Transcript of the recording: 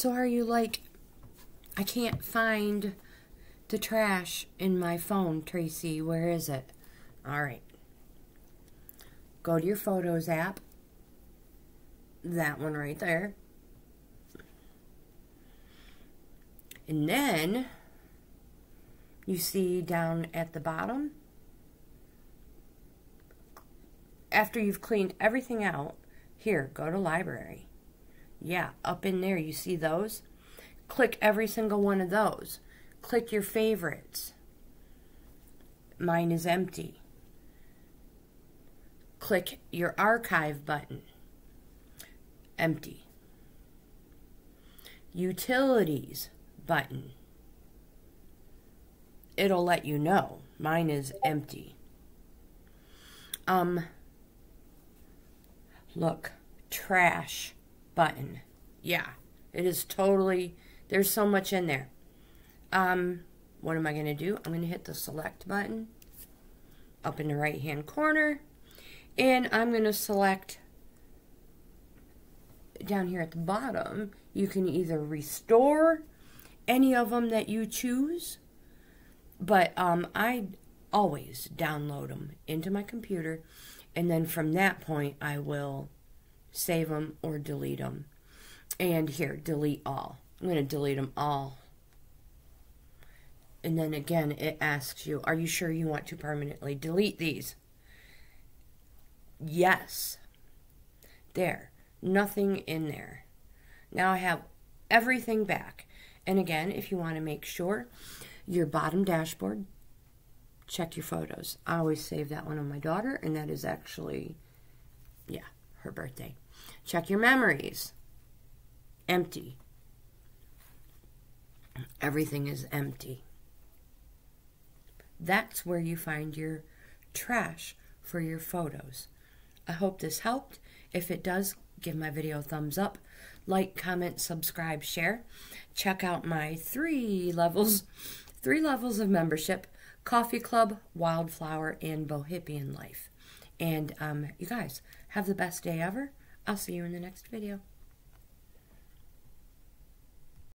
So are you like, I can't find the trash in my phone, Tracy. Where is it? All right. Go to your Photos app. That one right there. And then you see down at the bottom, after you've cleaned everything out, here, go to library. Yeah, up in there, you see those? Click every single one of those. Click your favorites. Mine is empty. Click your archive button. Empty. Utilities button. It'll let you know. Mine is empty. Um, look, trash button. Yeah, it is totally, there's so much in there. Um, what am I going to do? I'm going to hit the select button up in the right hand corner and I'm going to select down here at the bottom you can either restore any of them that you choose but um, I always download them into my computer and then from that point I will save them or delete them and here delete all. I'm going to delete them all. And then again it asks you are you sure you want to permanently delete these? Yes. There. Nothing in there. Now I have everything back. And again if you want to make sure your bottom dashboard check your photos. I always save that one on my daughter and that is actually yeah her birthday check your memories empty everything is empty that's where you find your trash for your photos. I hope this helped. If it does, give my video a thumbs up. Like, comment, subscribe, share. Check out my three levels, three levels of membership. Coffee Club, Wildflower, and Bohippian Life. And um, you guys, have the best day ever. I'll see you in the next video.